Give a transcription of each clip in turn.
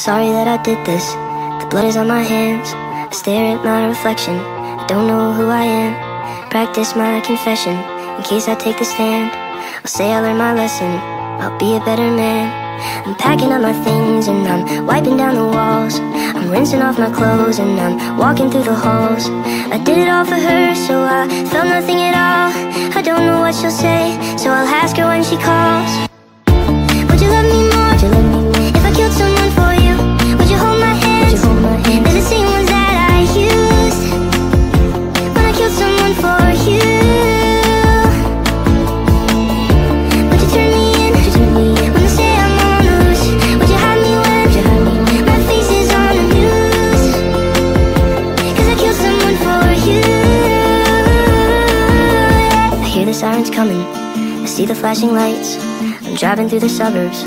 sorry that I did this. The blood is on my hands. I stare at my reflection. I don't know who I am. Practice my confession in case I take the stand. I'll say I learned my lesson. I'll be a better man. I'm packing up my things and I'm wiping down the walls. I'm rinsing off my clothes and I'm walking through the halls. I did it all for her, so I felt nothing at all. I don't know what she'll say, so I'll ask her when she calls. Sirens coming. I see the flashing lights. I'm driving through the suburbs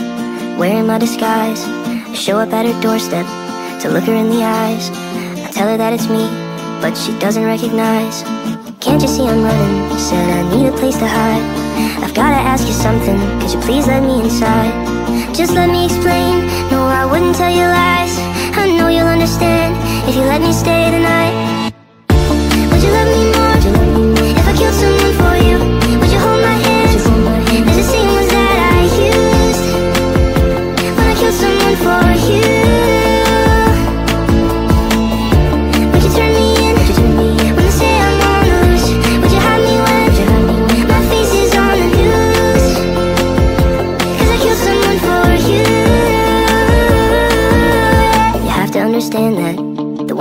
Wearing my disguise. I show up at her doorstep To look her in the eyes. I tell her that it's me But she doesn't recognize. Can't you see I'm running? Said I need a place to hide. I've gotta ask you something. Could you please let me inside? Just let me explain. No, I wouldn't tell you lies. I know you'll understand If you let me stay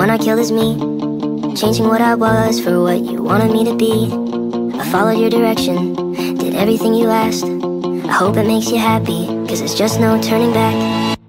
one I killed is me. Changing what I was for what you wanted me to be. I followed your direction, did everything you asked. I hope it makes you happy, cause there's just no turning back